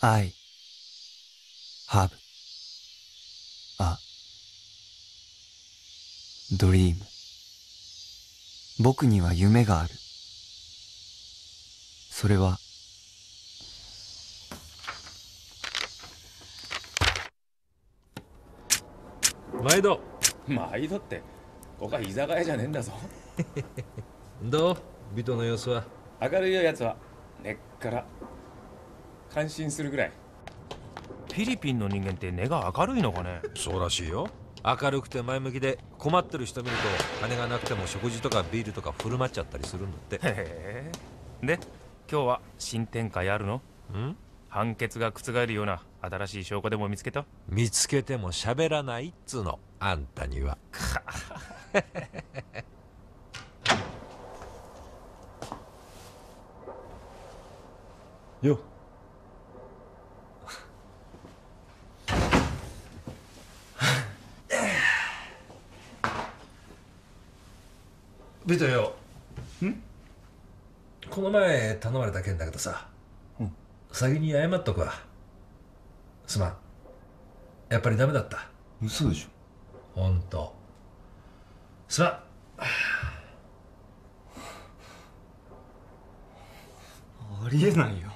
I have a dream. 僕には夢がある。それは。毎度。毎度ってここは居酒屋じゃねえんだぞ。どう？ビトの様子は？明るいやつは。根っから感心するぐらい。フィリピンの人間って根が明るいのかね？そうらしいよ。明るくて前向きで困ってる人見ると金がなくても食事とかビールとか振る舞っちゃったりするんだって。へえで今日は新展開あるの？ん？判決が覆るような新しい証拠でも見つけた？見つけても喋らないっつうの。あんたには。よビトよ。この前頼まれた件だけどさ、先に謝っとくわ。すまん。やっぱりダメだった。嘘でしょ。ほんとすまん。ありえないよ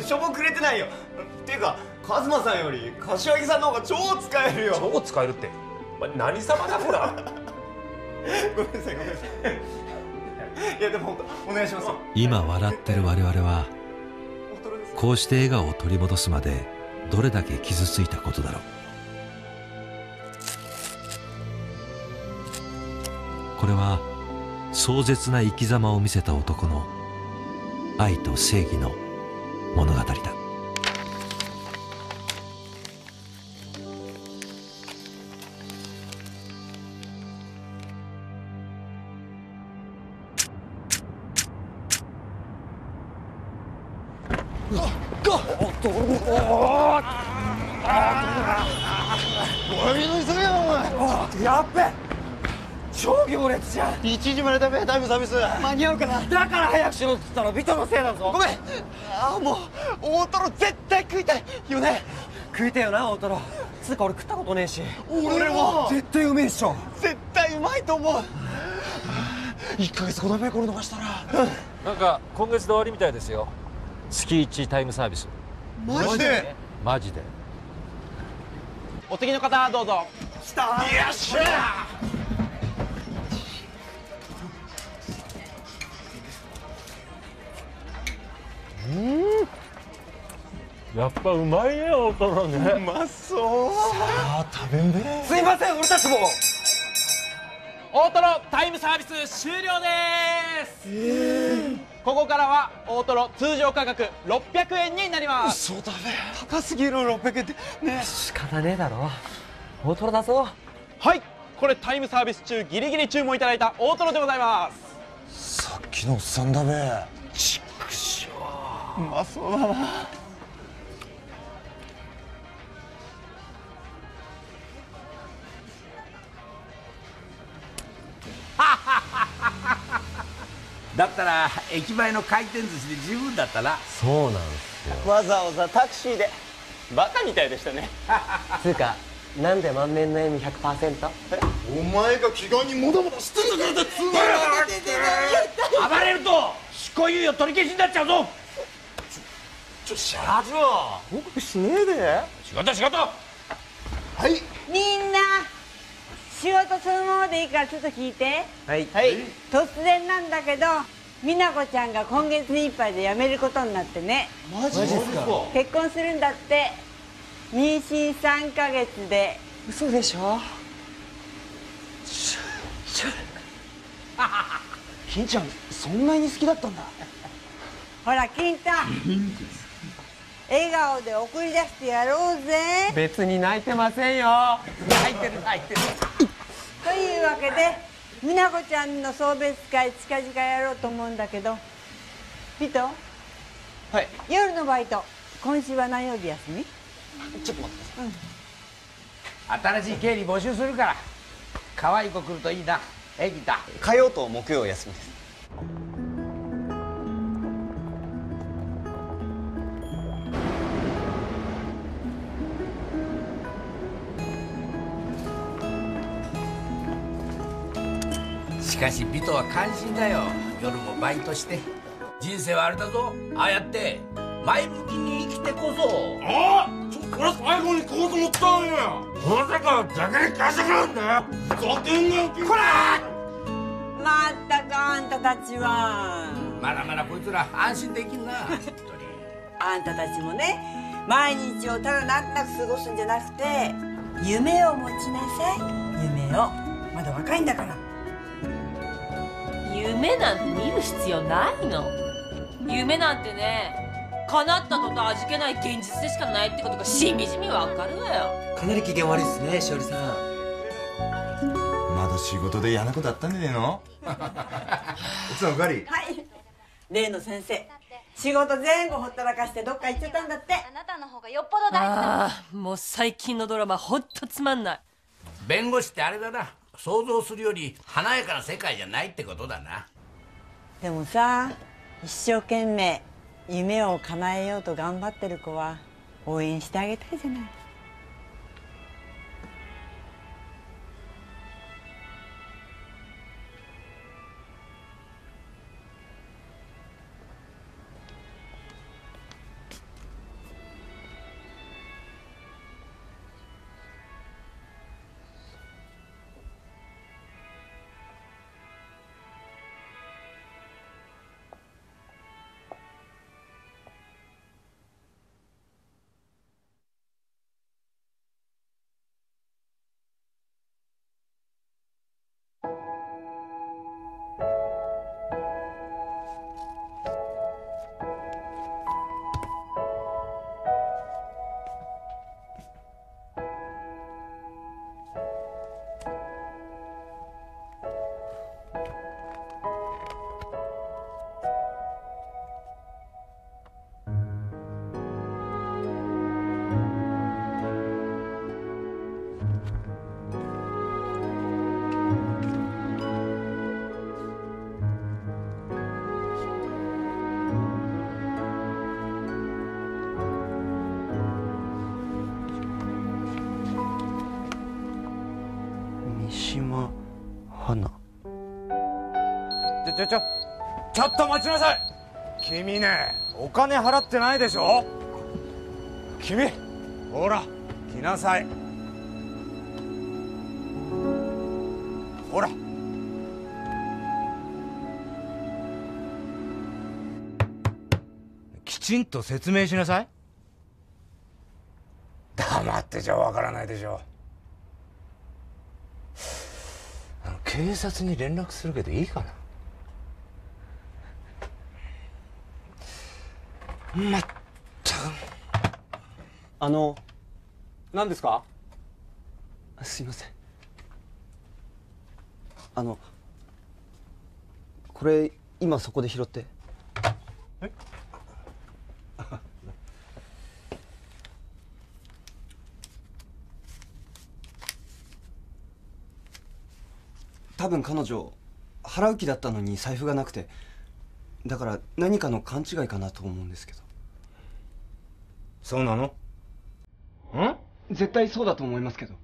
しょぼくれてないよ。っていうかカズマさんより柏木さんの方が超使えるよ。超使えるって。お前何様だこら。ごめんなさいごめんなさい。いやでも本当お願いします。今笑ってる我々はこうして笑顔を取り戻すまでどれだけ傷ついたことだろう。これは壮絶な生き様を見せた男の愛と正義の物語だ。やっべ超行列じゃん1時までだべタイムサービス間に合うかなだから早くしろっつったのビトのせいだぞごめんああもう大トロ絶対食いたいよね。食いたいよな大トロ。つうか俺食ったことねえし。俺も。絶対うめえっしょ。絶対うまいと思う。1ヶ月ほどべこれ逃したら。なんか今月で終わりみたいですよ。月1タイムサービス。マジで？マジで。お次の方どうぞやっぱうまいね大トロね。すいません俺たちも。大トロタイムサービス終了です。ここからは大トロ通常価格600円になります。そうだべ。高すぎる600円って。ね。仕方ねえだろ。大トロだぞ。はい。これタイムサービス中ギリギリ注文いただいた大トロでございます。さっきのおっさんだべううまそうだな。だったら駅前の回転寿司で十分だったな。そうなんですよ。わざわざタクシーで。バカみたいでしたね。つうかなんで満面の笑み 100%? お前が気概にもだもだしてんだからだっつうの暴れると執行猶予取り消しになっちゃうぞちょ社報告しねえで。仕事仕事。はい。みんな仕事そのままでいいからちょっと聞いて。はい。はい。突然なんだけど美奈子ちゃんが今月いっぱいで辞めることになってね。マジですか。結婚するんだって。妊娠3ヶ月で。嘘でしょ。金ちゃんそんなに好きだったんだ。ほら金太笑顔で送り出してやろうぜ。別に泣いてませんよ。泣いてる泣いてる。というわけで美奈子ちゃんの送別会近々やろうと思うんだけどピトはい。夜のバイト今週は何曜日休み？ちょっと待って新しい経理募集するから可愛い子来るといいな。えギタ火曜と木曜休みですしかし美とは感心だよ。夜もバイトして。人生はあれだぞ。ああやって前向きに生きてこそ。あちょこれ最後に食おうと思ったのよまさか逆に貸してくるんだよ。ふざけんなよこら！まったくあんたたちは。まだまだこいつら安心できんな。あんたたちもね毎日をただなんとなく過ごすんじゃなくて夢を持ちなさい。夢を。まだ若いんだから夢なんて見る必要ないの。夢なんてね叶ったとと味気ない現実でしかないってことがしみじみわかるわよ。かなり機嫌悪いっすねしおりさん。まだ仕事で嫌なことあったんじゃねえの。奥さんおかわり。はい。例の先生仕事全部ほったらかしてどっか行っちゃったんだって。あなたの方がよっぽど大事だああもう最近のドラマほんとつまんない。弁護士ってあれだな想像するより華やかな世界じゃないってことだな。でもさ一生懸命夢を叶えようと頑張ってる子は応援してあげたいじゃない。ちょちょちょっと待ちなさい。君ねお金払ってないでしょ？君ほら来なさい。ほら。きちんと説明しなさい。黙ってちゃわからないでしょ。警察に連絡するけどいいかな？まったく。あの何ですか？すいません。あのこれ今そこで拾って。多分彼女払う気だったのに財布がなくてだから何かの勘違いかなと思うんですけど。そうなの？ん？絶対そうだと思いますけど。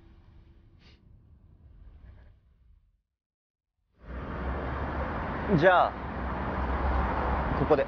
じゃあここで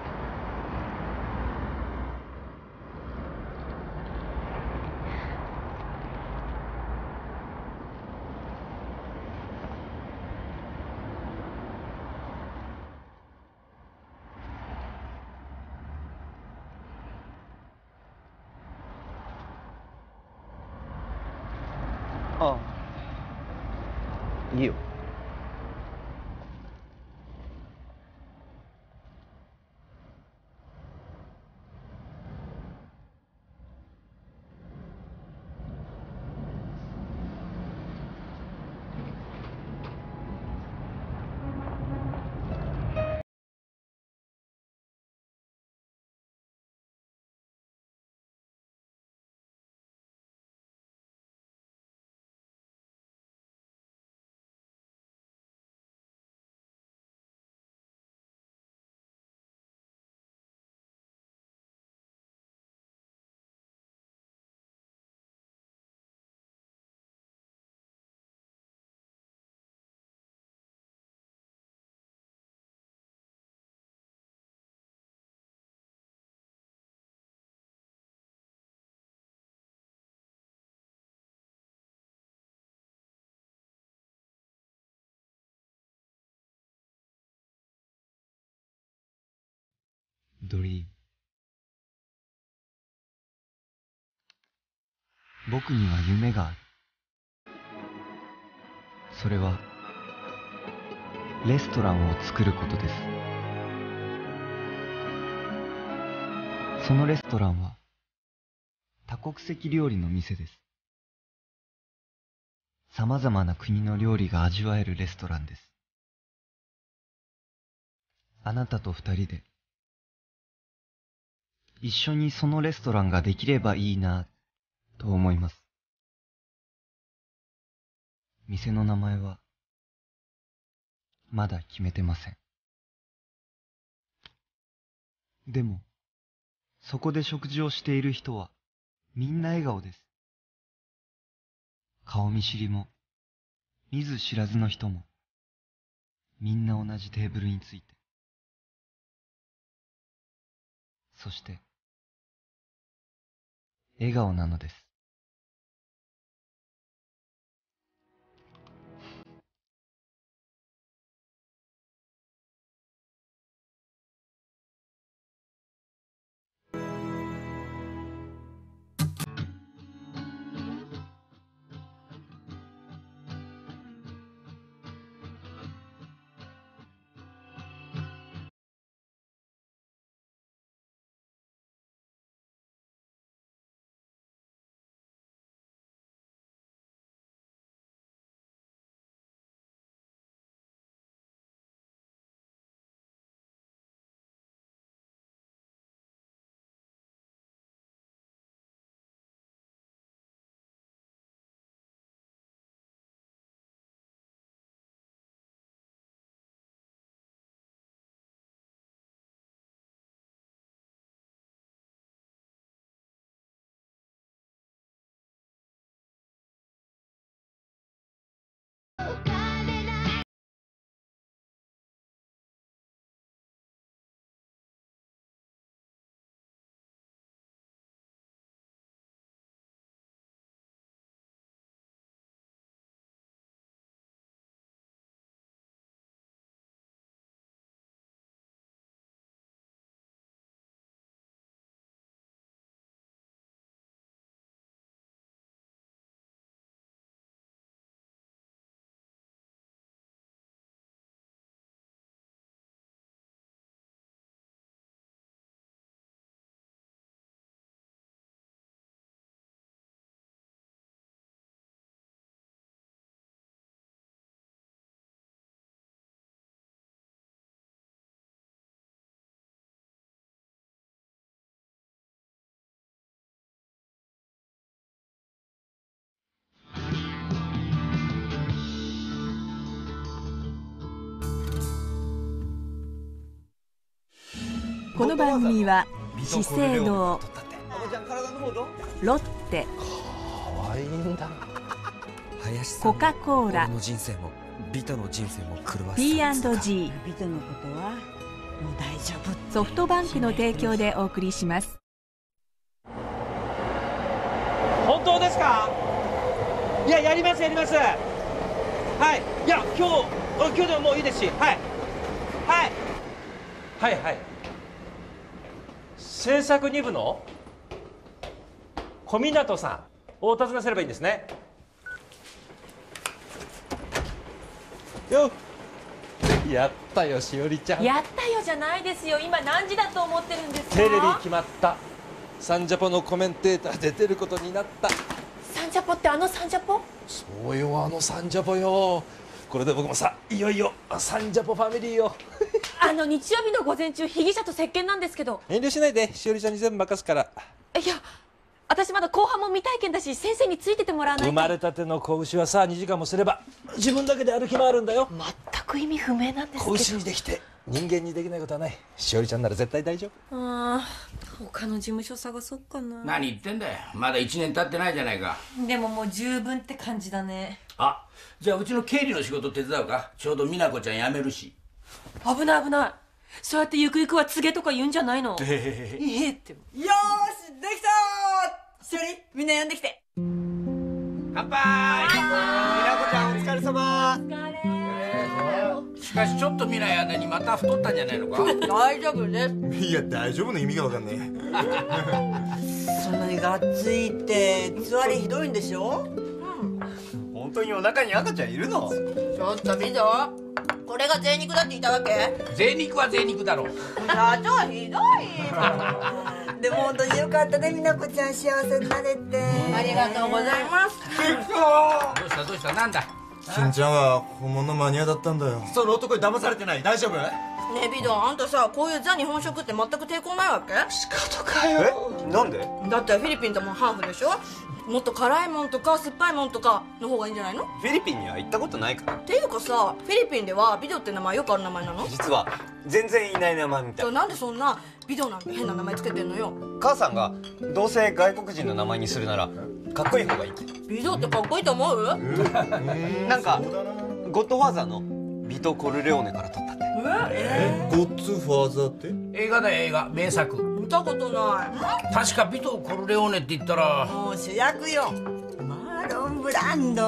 ドリーム僕には夢がある。それはレストランを作ることです。そのレストランは多国籍料理の店です。様々な国の料理が味わえるレストランです。あなたと二人で一緒にそのレストランができればいいなと思います。店の名前はまだ決めてません。でもそこで食事をしている人はみんな笑顔です。顔見知りも見ず知らずの人もみんな同じテーブルについて。そして笑顔なのです。この番組は資生堂ロッテ。可愛いんだ。林さん。コカ・コーラ。俺の人生もビトの人生も狂わせ P&G ビトのことはもう大丈夫。ソフトバンクの提供でお送りします。本当ですか？いややりますやります。はい。いや今日あ今日でももういいですし。はい。はい。はいはい制作2部の小湊さんをお尋ねすればいいんですね。よやったよしおりちゃん。やったよじゃないですよ。今何時だと思ってるんですか？テレビ決まった。サンジャポのコメンテーターで出ることになった。サンジャポってあのサンジャポ？そうよあのサンジャポよ。これで僕もさいよいよサンジャポファミリーよあの日曜日の午前中被疑者と接見なんですけど。遠慮しないでしおりちゃんに全部任すから。いや私まだ後半も未体験だし先生についててもらわないと。生まれたての子牛はさ2時間もすれば自分だけで歩き回るんだよ。全く意味不明なんです子牛けにできて人間にできないことはない。しおりちゃんなら絶対大丈夫。どあー他の事務所探そっかな。何言ってんだよ。まだ1年経ってないじゃないか。でももう十分って感じだね。あじゃあうちの経理の仕事手伝うか。ちょうど美奈子ちゃん辞めるし危ない危ない。そうやってゆくゆくは告げとか言うんじゃないの。ええって。よーしできたー。しおりみんな呼んできて。乾杯。みなこちゃんお疲れ様。しかしちょっと見ない間にまた太ったんじゃないのか？大丈夫ですいや大丈夫の意味がわかんねそんなにがっついてつわりひどいんでしょ？本当にお腹に赤ちゃんいるの？ちょっと見ぞこれが贅肉だって言ったわけ？贅肉は贅肉だろう。社長ひどいでも本当によかったね美奈子ちゃん幸せになれて。ありがとうございます。どうしたどうしたなんだ？金ちゃんは本物のマニアだったんだよ。その男に騙されてない？大丈夫？ねえビドンあんたさこういうザ日本食って全く抵抗ないわけ？え？なんで？だってフィリピンともハーフでしょ？もっと辛いもんとか酸っぱいもんとかの方がいいんじゃないの？フィリピンには行ったことないからっていうかさフィリピンではビドって名前よくある名前なの？実は全然いない名前みたい。なんでそんなビドなんて変な名前つけてんのよ？母さんがどうせ外国人の名前にするならかっこいい方がいいってビドってかっこいいと思う？なんかゴッドファーザーのビト・コルレオーネから取ったって。え？ゴッツファーザーって？映画だよ映画。名作。見たことない。確かビト・コルレオーネって言ったら。もう主役よ。マーロン・ブランド。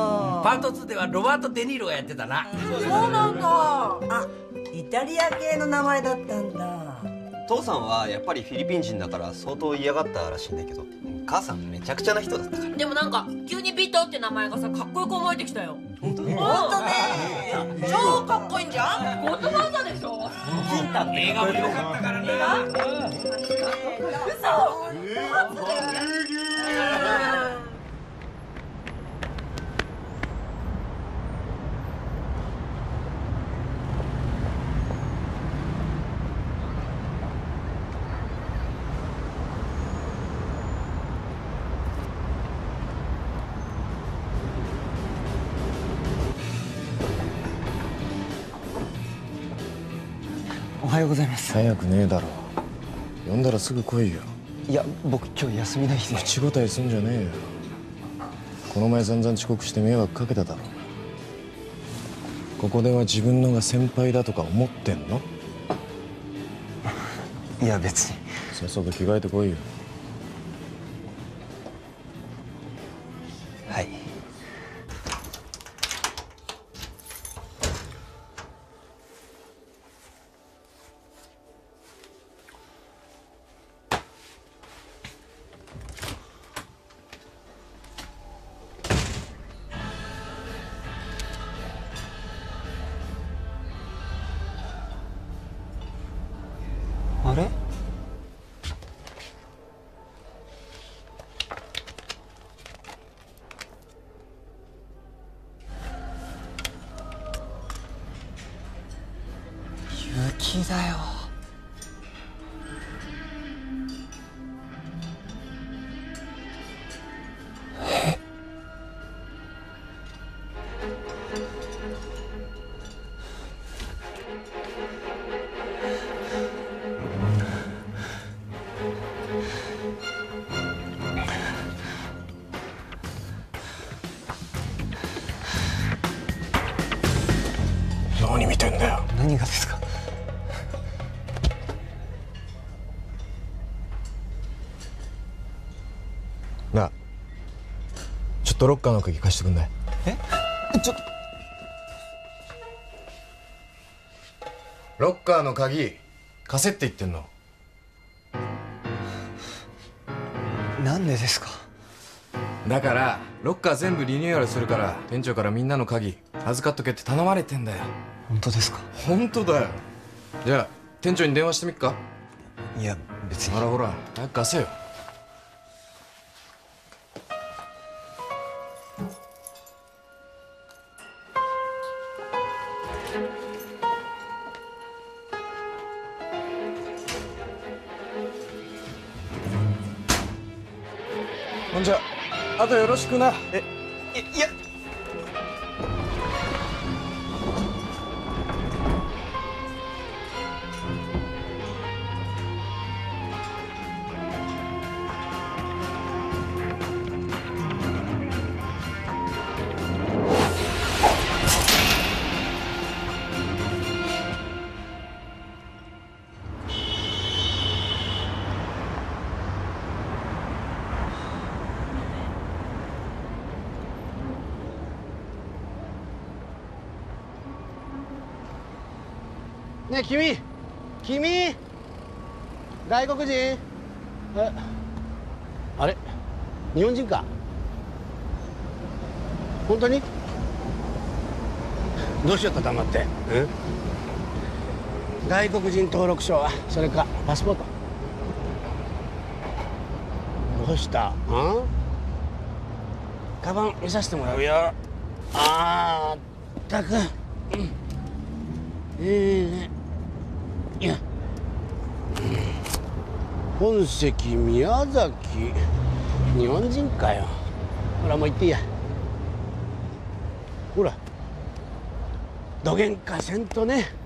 パート2ではロバート・デ・ニーロがやってたな。そうなんだ。あイタリア系の名前だったんだ。父さんはやっぱりフィリピン人だから相当嫌がったらしいんだけど母さんめちゃくちゃな人だったから。でもなんか急にビトって名前がさかっこよく思えてきたよ本当ほんとね。超かっこいいんじゃん。ゴッドファーザーでしょ。映画も良かったからね。おはようございます。早くねえだろ。呼んだらすぐ来いよ。いや僕今日休みの日で。口答えすんじゃねえよ。この前散々遅刻して迷惑かけただろ。ここでは自分のが先輩だとか思ってんの？いや別に。さっさと着替えてこいよ雪だよ。ちょっとロッカーの鍵貸してくんない？え？ちょっと。ロッカーの鍵貸せって言ってんの。なんでですか？だからロッカー全部リニューアルするから店長からみんなの鍵預かっとけって頼まれてんだよ。本当ですか？本当だよ。じゃあ店長に電話してみっか。いや別に。ほらほら早く貸せよあとよろしくな。えいいやねえ君。君。外国人？えあれ？日本人か？本当に？どうしよった黙って。うん外国人登録証はそれかパスポート？どうした？んカバン見させてもらう。よあーったく、うん、ええねいや本籍宮崎。日本人かよ。ほらもう行っていいや。ほら。どげんかせんとね。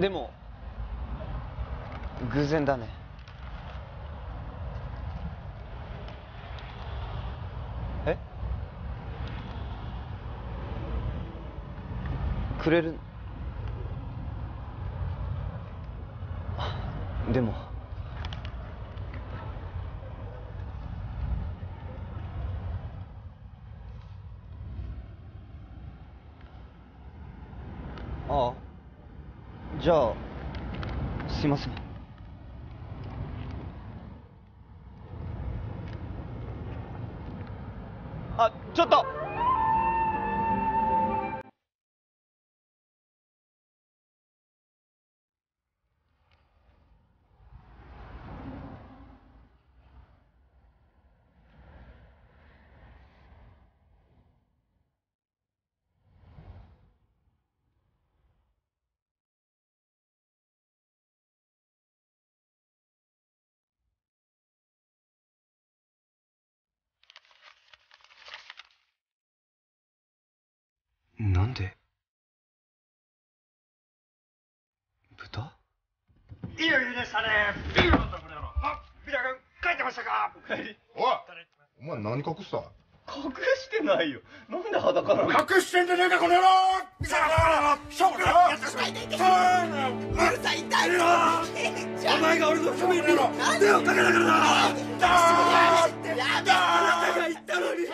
でも偶然だね。え？くれる？でもああじゃあすいません。したね。ビールなんだこれ野郎あビラ君帰ってましたか？おいお前何隠した？隠してないよ。なんで裸なの？隠してんじゃねえかこの野郎！ビラ君ショックだいたいうるさい痛いよ。お前が俺の首に手をかけたからなやあなたが言ったのに。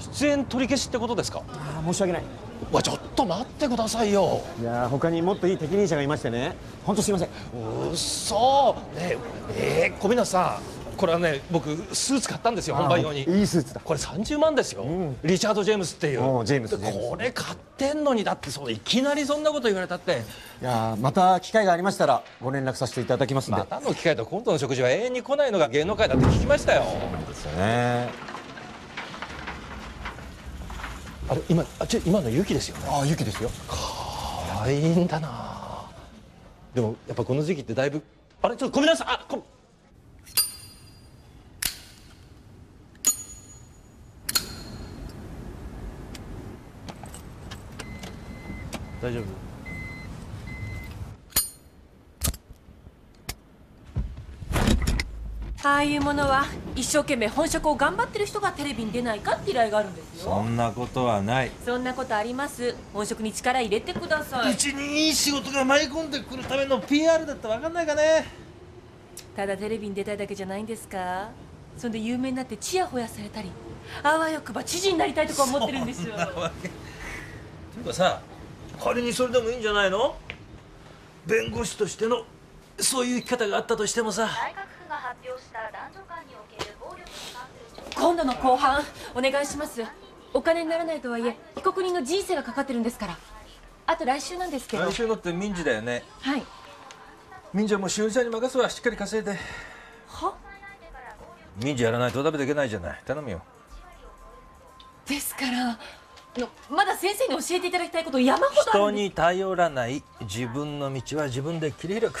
出演取り消しってことですかあ申し訳ないわちょっと待ってくださいよ。いやー他にもっといい適任者がいましてね。本当すいません。うっそねえー、小湊さんこれはね僕スーツ買ったんですよ本番用に。いいスーツだ。これ30万ですよ、リチャード・ジェームスっていう。ジェームスこれ買ってんのにだってそういきなりそんなこと言われたって。いやーまた機会がありましたらご連絡させていただきますんで。またの機会と今度の食事は永遠に来ないのが芸能界だって聞きましたよ。ですよねあれ今あちょ今のユキですよね。ああユキですよ。可愛いんだな。でもやっぱこの時期ってだいぶあれちょっとごめんなさい。あこ大丈夫？ああいうものは一生懸命本職を頑張ってる人がテレビに出ないかって依頼があるんですよ。そんなことはない。そんなことあります？本職に力入れてください。うちにいい仕事が舞い込んでくるための PR だって分かんないかね。ただテレビに出たいだけじゃないんですか？そんで有名になってチヤホヤされたりあわよくば知事になりたいとか思ってるんですよ。そんなわけていうかさ仮にそれでもいいんじゃないの？弁護士としてのそういう生き方があったとしてもさ今度の後半お願いします。お金にならないとはいえ被告人の人生がかかってるんですから。あと来週なんですけど。来週のって民事だよね。はい。民事はもうしおりちゃんに任すわしっかり稼いで。は？民事やらないと食べていけないじゃない。頼むよ。ですからあのまだ先生に教えていただきたいこと山ほどあ人に頼らない自分の道は自分で切り開く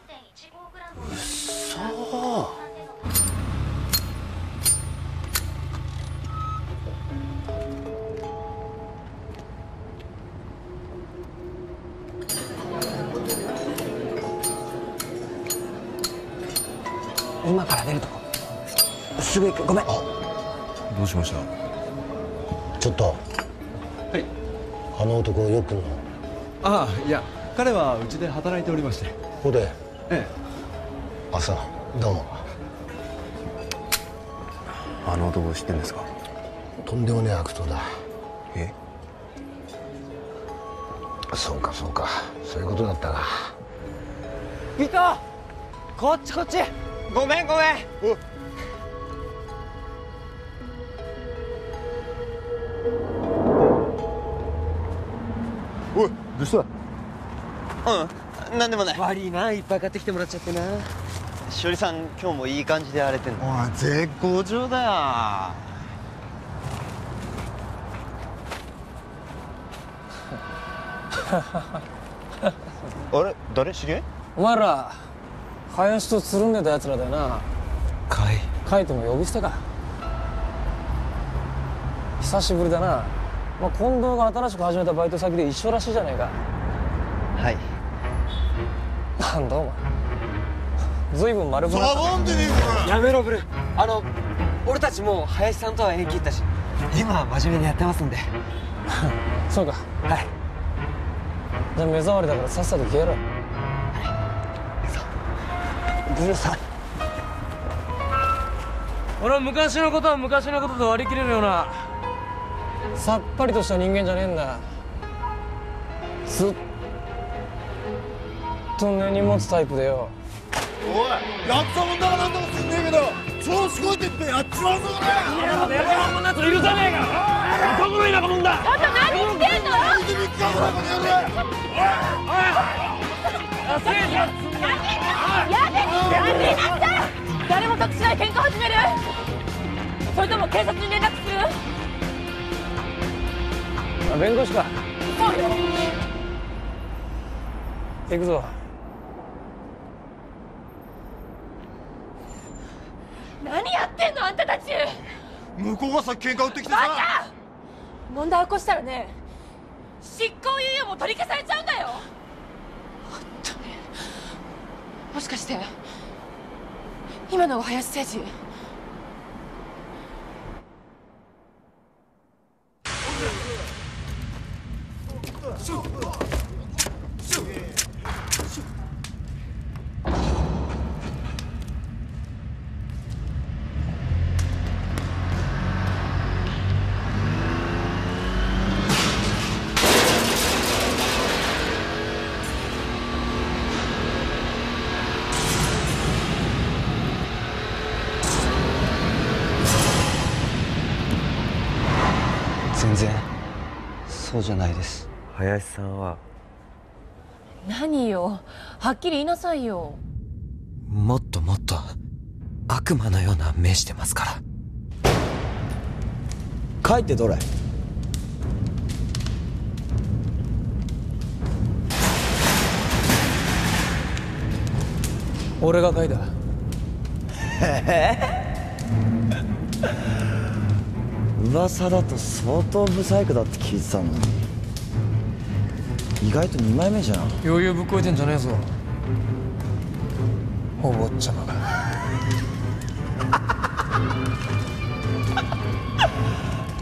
すぐ行く。ごめん。どうしました？ちょっと。はい。あの男よくんの。ああいや彼はうちで働いておりまして。ここで？え朝どうも。あの男知ってんですか？とんでもねえ悪党だ。え？そうかそうか。そういうことだったか。ビトこっちこっち。ごめんごめんどうしたうんなんでもない。悪いないっぱい買ってきてもらっちゃってな。しおりさん今日もいい感じで荒れてんの。おい絶好調だ。よ あれ？誰？知り合い？お前ら林とつるんでたやつらだよな。かい。カイトも呼び捨てか。久しぶりだな、まあ、近藤が新しく始めたバイト先で一緒らしいじゃねえか。はい。なんだお前。随分丸くなったんでねえやめろブルあの俺たちもう林さんとは縁切ったし。今は真面目にやってますんで。そうか。はい。じゃあ目障りだからさっさと消えろ。ブルさん。俺は昔のことは昔のことと割り切れるようなさっぱりとした人間じゃねえんだ。ずっと根に持つタイプでよ。おいやったもんだかなんだか知んねえけど調子こいてってやっちまうぞこれやべえこんなやついるじゃねえかどこの田舎者だちょっと何言ってんの見てみっかこの野郎やめてやめなさい誰も得しない喧嘩始めるそれとも警察に連絡するあ弁護士か。そうよ行くぞ。何やってんのあんたたち。向こうがさっき喧嘩売ってきてバさカ。問題起こしたらね執行猶予も取り消されちゃうんだよ。本当に。もしかして今のが林誠司全然そうじゃないです。林さんは？何よ？はっきり言いなさいよ。もっともっと悪魔のような目してますから。書いてどれ？俺が書いた？噂だと相当ブサイクだって聞いてたのに意外と2枚目じゃん。余裕ぶっこいてんじゃねえぞ。お坊ちゃま。が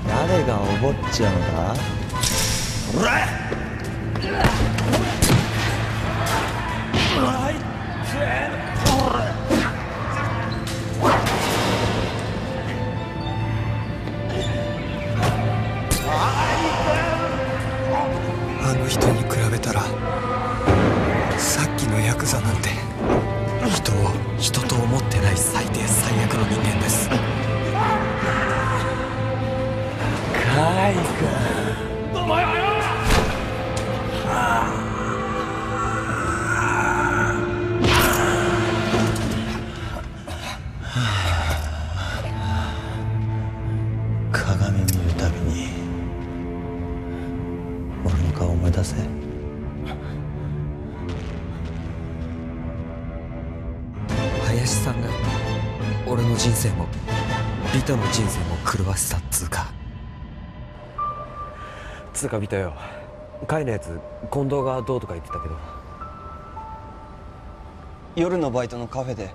誰がお坊ちゃまだ？おらつうか見たよ。カイのやつ近藤がどうとか言ってたけど。夜のバイトのカフェで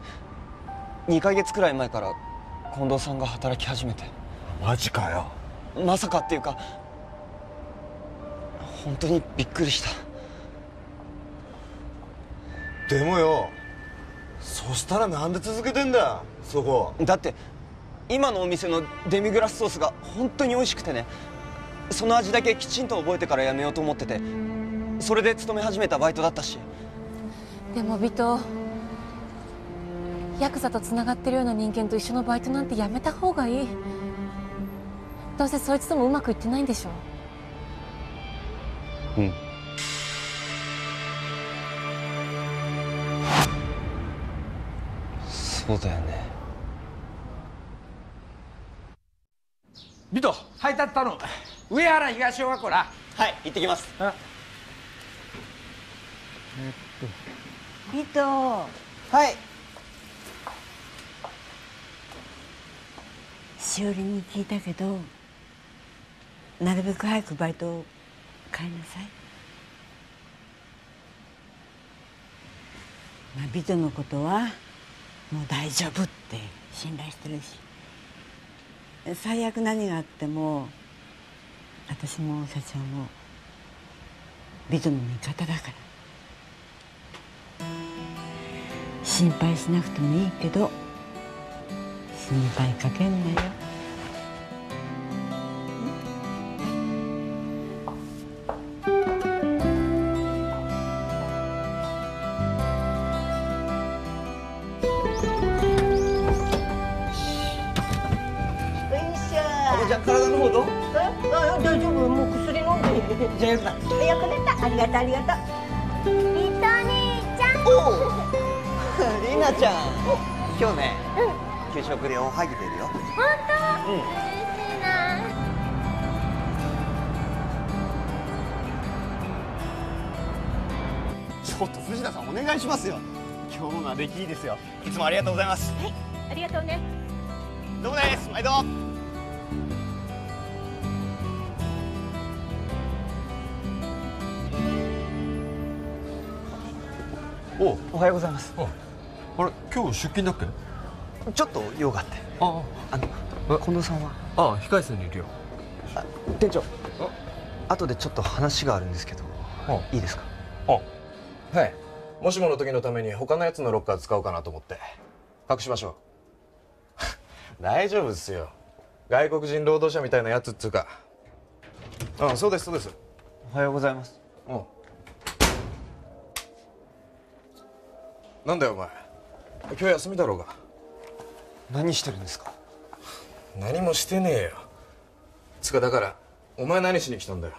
2ヶ月くらい前から近藤さんが働き始めて。マジかよ。まさかっていうか本当にびっくりした。でもよそしたらなんで続けてんだそこだって今のお店のデミグラスソースが本当に美味しくてねその味だけきちんと覚えてからやめようと思っててそれで勤め始めたバイトだったし。でもビトヤクザとつながってるような人間と一緒のバイトなんてやめた方がいい。どうせそいつともうまくいってないんでしょう。ん。そうだよね。ビト配達頼む上原東小学校なはい行ってきます。ビトはい。しおりに聞いたけどなるべく早くバイトを変えなさい。まあビトのことはもう大丈夫って信頼してるし。最悪何があっても私も社長もビトの味方だから。心配しなくてもいいけど心配かけんなよ。じゃあよくなよく出た。ありがとうありがとう。ビト兄ちゃん。おうりなちゃん。今日ね給食でおはぎ出るよ。本当、うん。嬉しいな。ちょっと藤田さんお願いしますよ。今日のは出来いいですよ。いつもありがとうございます。ありがとうね。どうもです。毎度おおはようございます。あれ今日出勤だっけ？ちょっと用があって。ああ。の近藤さんは？ああ控室にいるよ。店長。後でちょっと話があるんですけどいいですか？はい。もしもの時のために他のやつのロッカー使おうかなと思って。隠しましょう。大丈夫ですよ。外国人労働者みたいなやつっつうか。うんそうですそうです。おはようございます。う。んなんだよお前。今日休みだろうが。何してるんですか？何もしてねえよ。つかだからお前何しに来たんだよ。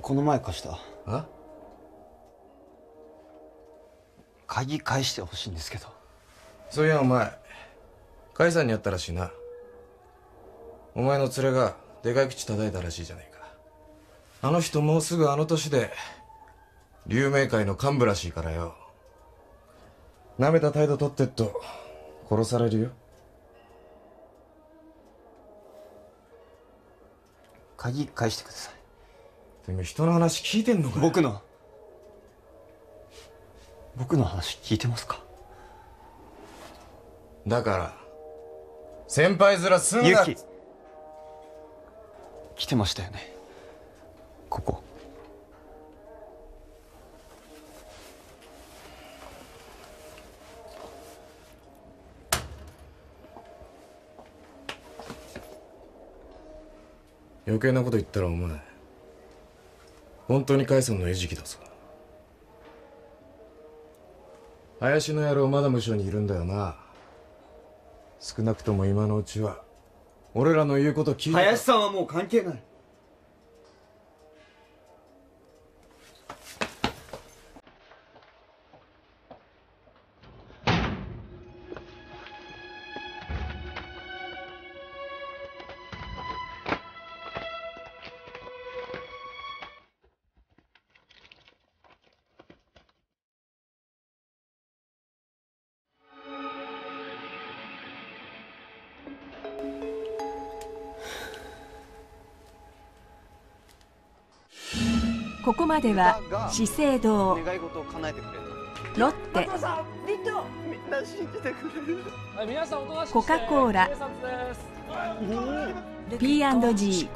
この前貸した？あ？鍵返してほしいんですけど。そういやお前甲斐さんに会ったらしいな。お前の連れがでかい口叩いたらしいじゃないか。あの人もうすぐあの年で竜明会の幹部らしいからよ。舐めた態度取ってっと殺されるよ。鍵返してください。てめえ人の話聞いてんのかよ僕の僕の話聞いてますか？だから先輩面すんな。ユキ来てましたよね。ここ余計なこと言ったらお前本当に甲斐さんの餌食だぞ。林の野郎まだ無所にいるんだよな。少なくとも今のうちは俺らの言うこと聞いて林さんはもう関係ない。皆さんおとなしくしてコカ・コーラ P&G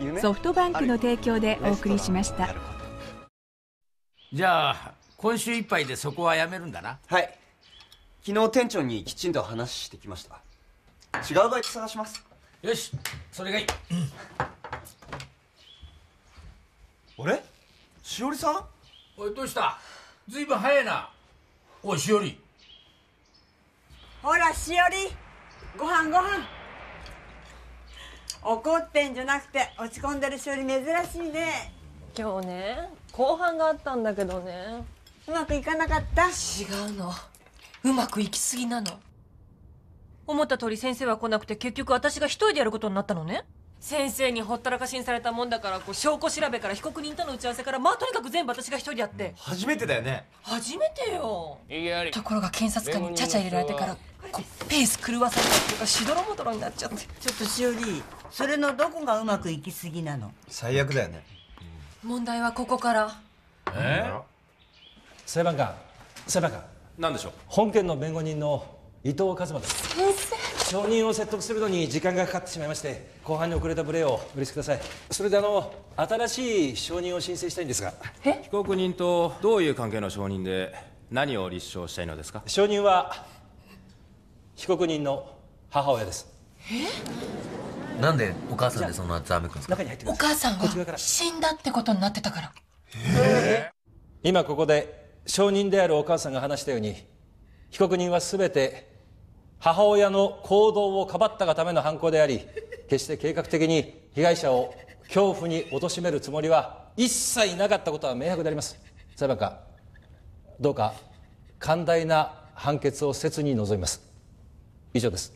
夢？ソフトバンクの提供でお送りしました。じゃあ今週いっぱいでそこはやめるんだな。はい。昨日店長にきちんと話してきました。違うバイト探します。よしそれがいいあれ？しおりさん？おいどうした？ずいぶん早いな。おいしおり。ほらしおり。ご飯ご飯。怒ってんじゃなくて落ち込んでるしおり珍しいね。今日ね後半があったんだけどね。うまくいかなかった？違うの。うまくいきすぎなの。思った通り先生は来なくて結局私が一人でやることになったのね先生にほったらかしにされたもんだからこう証拠調べから被告人との打ち合わせからまあとにかく全部私が一人でやって。初めてだよね。初めてよ。ところが検察官にちゃちゃ入れられてからこうペース狂わされたっていうかしどろもどろになっちゃって。ちょっとしおりそれのどこがうまくいきすぎなの？最悪だよね。問題はここから。え？裁判官裁判官。何でしょう？本件の弁護人の伊藤和馬です。先生証人を説得するのに時間がかかってしまいまして後半に遅れた無礼をお許しください。それであの新しい証人を申請したいんですが。被告人とどういう関係の証人で何を立証したいのですか？証人は被告人の母親です。なんでお母さんでそんなざわめくんですか？中に入ってお母さんは死んだってことになってたから。今ここで証人であるお母さんが話したように被告人は全て母親の行動をかばったがための犯行であり 決して計画的に被害者を恐怖に貶めるつもりは一切なかったことは明白であります。裁判官どうか寛大な判決を切に望みます。以上です。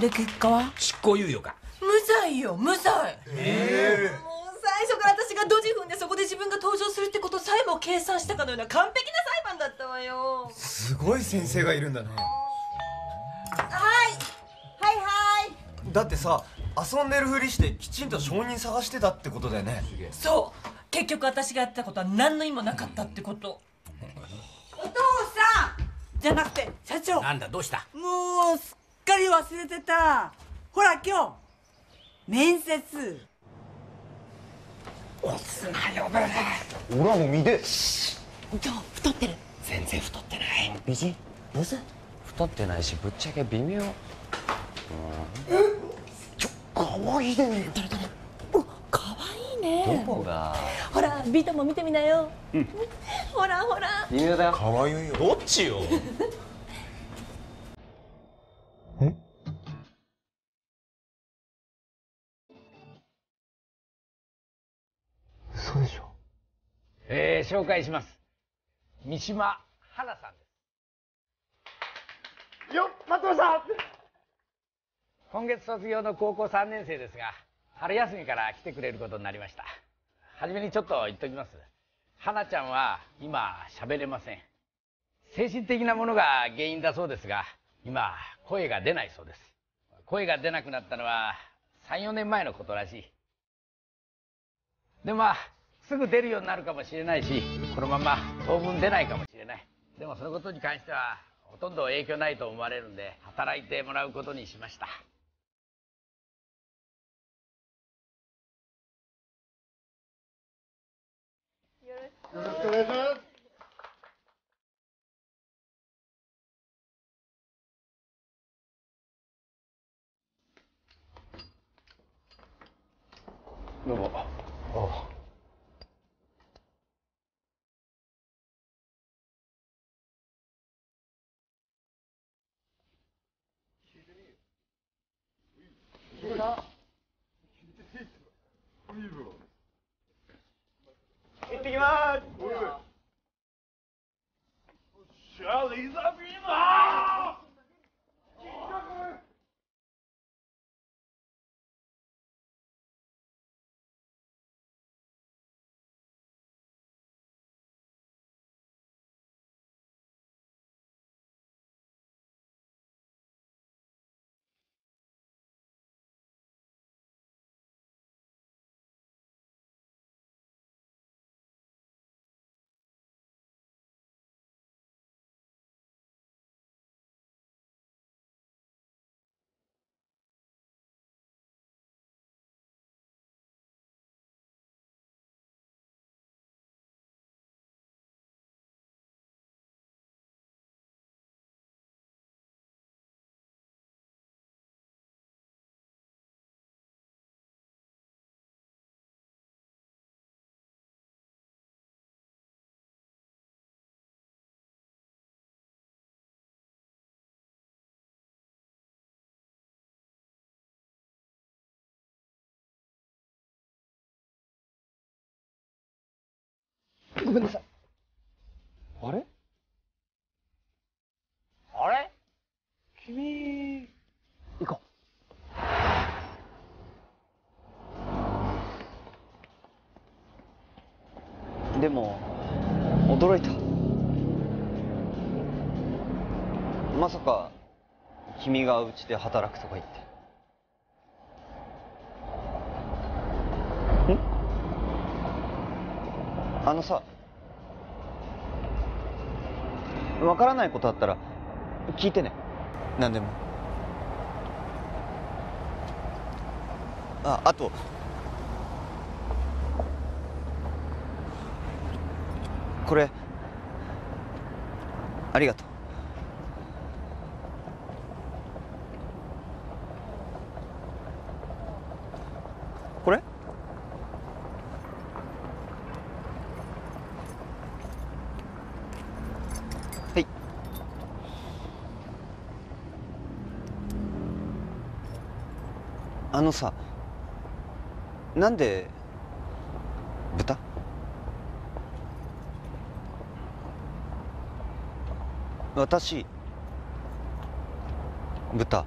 で結果は？執行猶予か。無罪よ無罪。えもう私がドジ踏んでそこで自分が登場するってことさえも計算したかのような完璧な裁判だったわよ。すごい先生がいるんだね。はい。はいはい。だってさ遊んでるふりしてきちんと証人探してたってことだよね。そう。結局私がやったことは何の意味もなかったってこと。お父さん！じゃなくて社長。なんだどうした？もうすっかり忘忘れてた。ほら今日。面接押すなよブラ俺はもう見て。今日太ってる。全然太ってない。美人？ブス？太ってないしぶっちゃけ微妙。ちょ可愛いね。どれどれお可愛いね。どこが？ほらビートも見てみなよ。うん。ほらほら。微妙だよ。可愛いよ。どっちよ？嘘でしょ。えー、紹介します。三島花さんです。よっ待ってました今月卒業の高校3年生ですが春休みから来てくれることになりました。初めにちょっと言っときます。花ちゃんは今喋れません。精神的なものが原因だそうですが今声が出ないそうです。声が出なくなったのは34年前のことらしい。でまあすぐ出るようになるかもしれないしこのまま当分出ないかもしれない。でもそのことに関してはほとんど影響ないと思われるんで働いてもらうことにしました。よろしくお願いします。どうも行ってごめんなさい。あれ？あれ？君。行こう。でも驚いた。まさか君がうちで働くとか言って。ん？あのさ分からないことあったら聞いてね。何でも。ああと。これ。ありがとう。あのさなんで豚？私豚。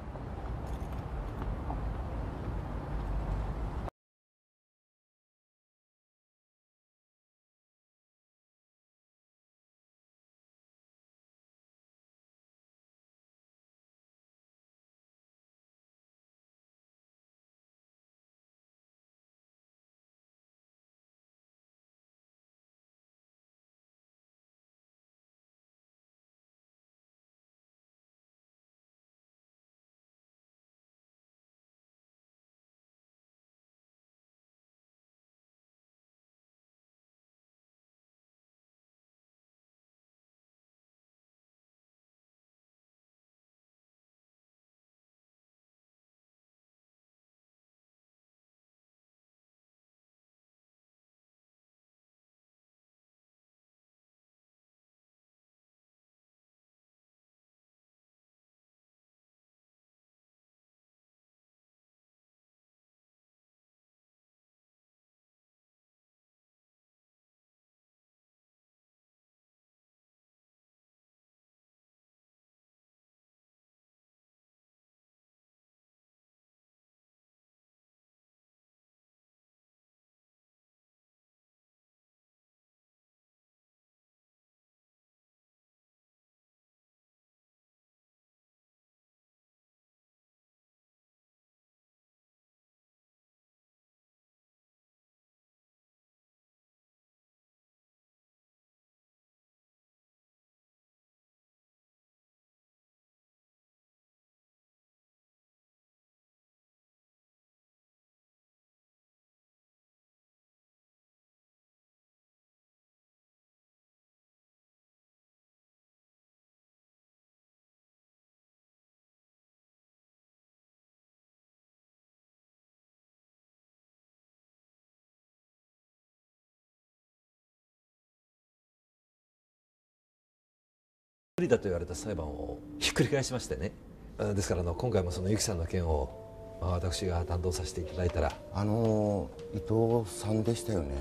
理だと言われた裁判をひっくり返しましてね。あですからあの今回もそのゆきさんの件を、まあ、私が担当させていただいたら。あの伊藤さんでしたよね。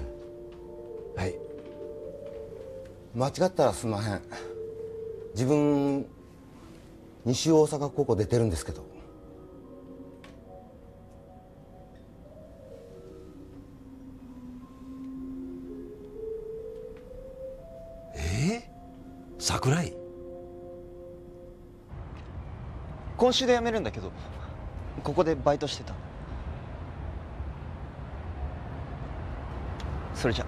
はい。間違ったらすんまへん。自分西大阪高校出てるんですけど。ええ桜井？今週で辞めるんだけどここでバイトしてた。それじゃ。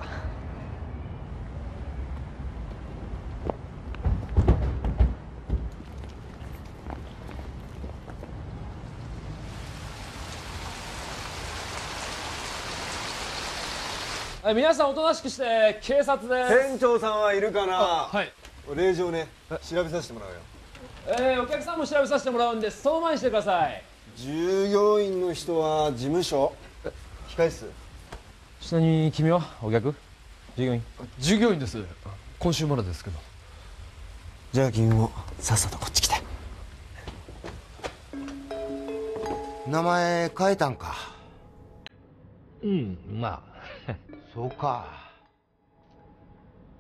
はい皆さんおとなしくして警察です。店長さんはいるかな？はい。令状ね調べさせてもらうよえー、お客さんも調べさせてもらうんでその前にしてください。従業員の人は事務所？控室？下に君はお客？従業員？従業員です。今週までですけど。じゃあ君もさっさとこっち来て。名前変えたんか？うんまあ。そうか。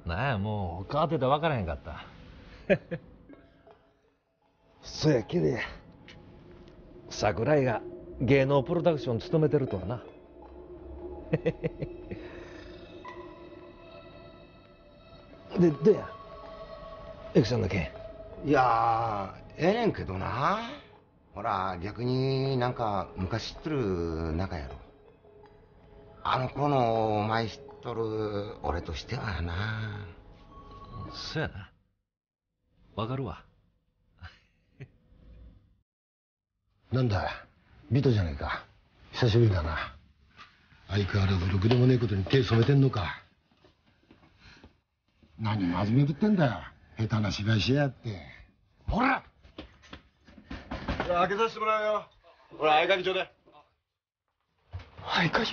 なんやもう変わってて分からへんかったそやけどや。桜井が芸能プロダクション勤めてるとはな。でどうや？エクさんの件いやーええねんけどな。ほら逆になんか昔知ってる仲やろ。あの子の前知っとる俺としてはな。そやな。わかるわなんだ？ビトじゃねえか。久しぶりだな。相変わらずろくでもねえことに手染めてんのか。何真面目ぶってんだよ。下手な芝居しやがって。ほら！開けさせてもらうよ。ほら合鍵ちょうだい。合鍵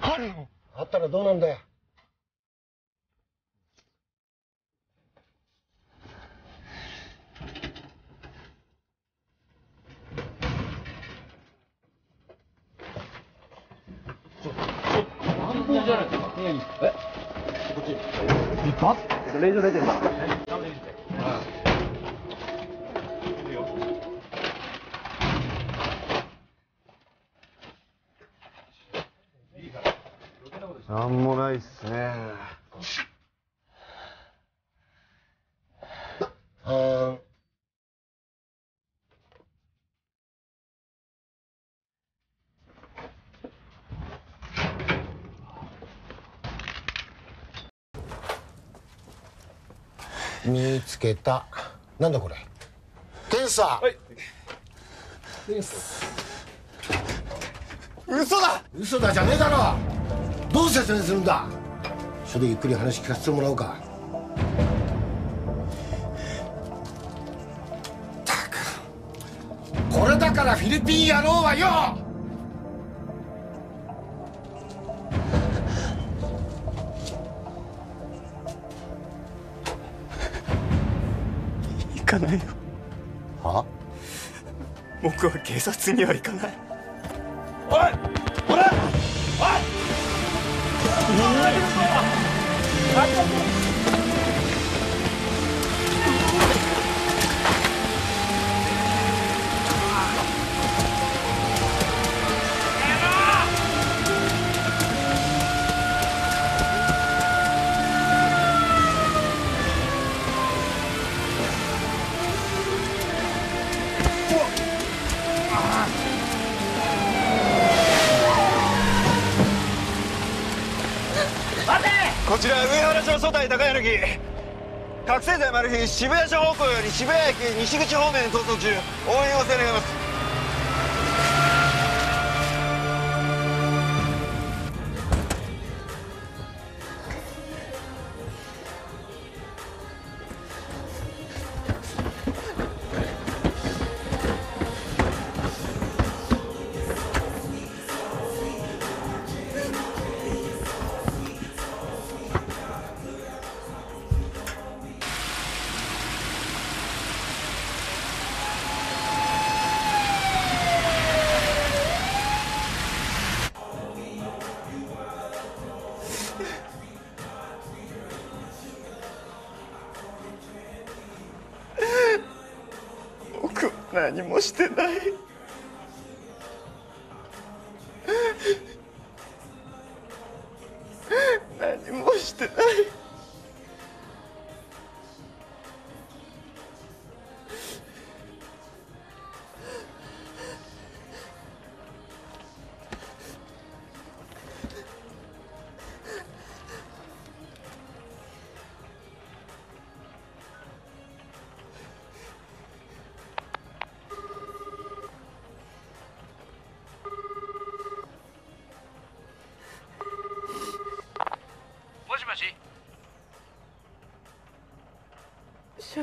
あるのあったらどうなんだよじゃないですかえこっち一発令状出てるなんもないっすねけた。なんだこれ。検査はい。嘘だ。嘘だじゃねえだろ。どう説明するんだ。署でゆっくり話聞かせてもらおうか。ったく。これだからフィリピン野郎はよないよ。は？僕は警察には行かない。おいほらこマルヒ渋谷署方向より渋谷駅西口方面に逃走中。応援要請願います。何もしてない。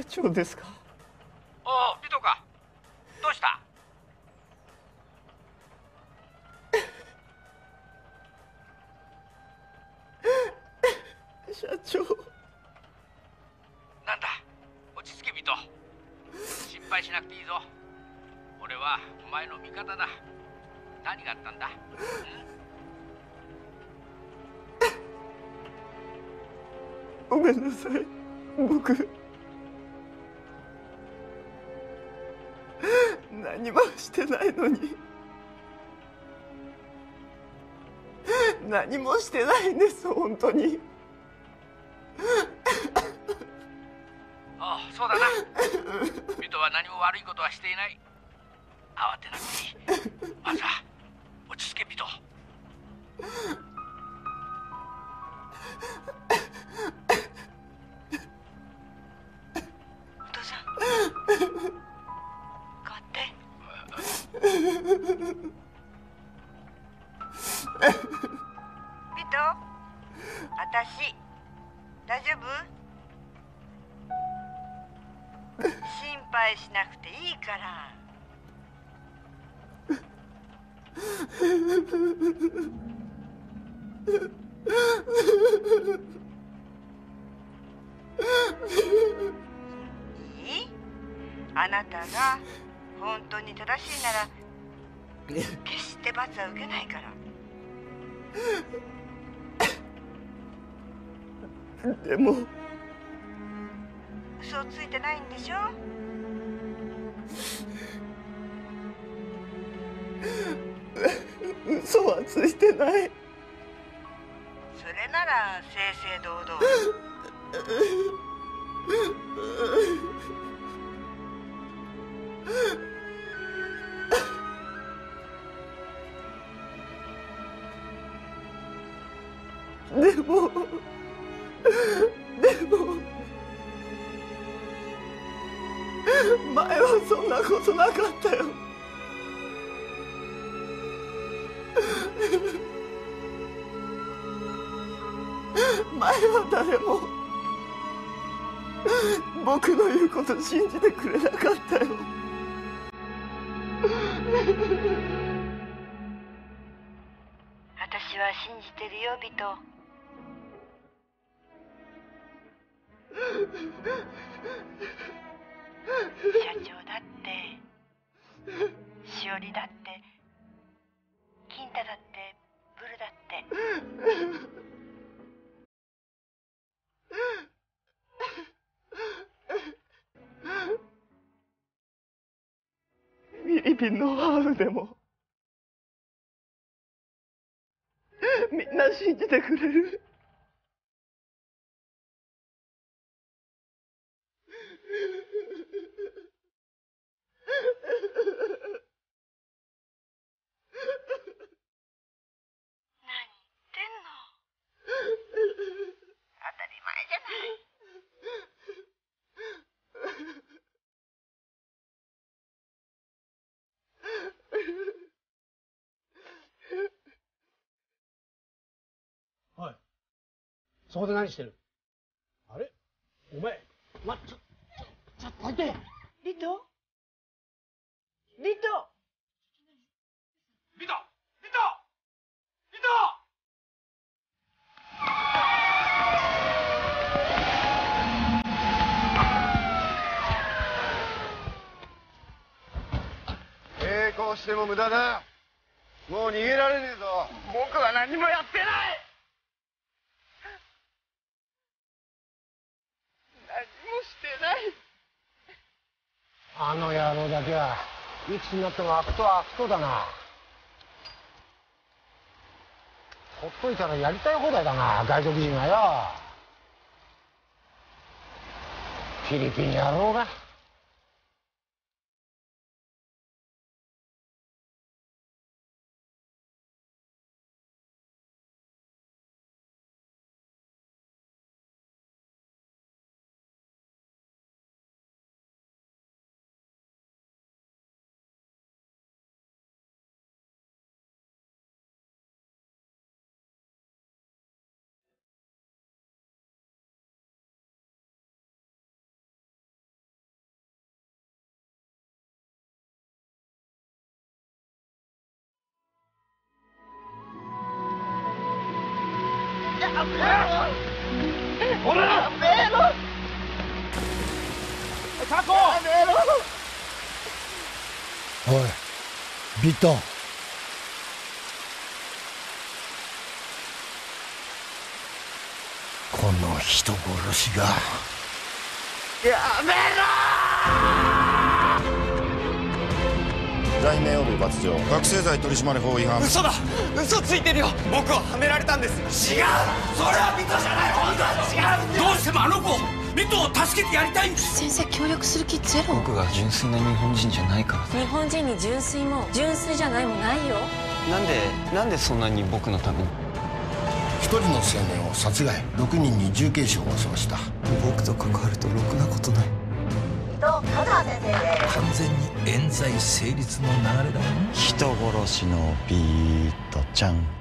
長ですか？おおリトか。どうした？社長。なんだ？落ち着けビト。心配しなくていいぞ。俺はお前の味方だ。何があったんだ？ごめんなさい。僕何もしてないのに。何もしてないんです本当に。ああそうだな。ビトは何も悪いことはしていない。慌てなくていい。まずは落ち着けビト前は誰も僕の言うこと信じてくれなかったよ。私は信じてるよビト社長だってしおりだって金太だってブルだって。フィリピンのハーフでもみんな信じてくれる当たり前じゃないおいそこで何してる？あれ？お前まちょちょちょっと待って！リト？リト！ビト！ビト！ビト！抵抗しても無駄だ。もう逃げられねえぞ。僕は何もやってない何もしてないあの野郎だけはいつになっても悪党は悪党だな。ほっといたらやりたい放題だな外国人はよ。フィリピン野郎が。ほらやめろタコやめろおいビットこの人殺しが。やめろ罪名及び罰条。覚醒剤取締法違反。嘘だ。嘘ついてるよ。僕ははめられたんです。違う。それはミトじゃない。本当は違うどうしてもあの子ミトを助けてやりたいんです。先生協力する気ゼロ。僕が純粋な日本人じゃないから。日本人に純粋も純粋じゃないもないよ。なんでなんでそんなに僕のために？一人の青年を殺害。6人に重軽傷を負わせた。僕と関わるとろくなことないと香川先生です完全に冤罪成立の流れだ人殺しのビートちゃん。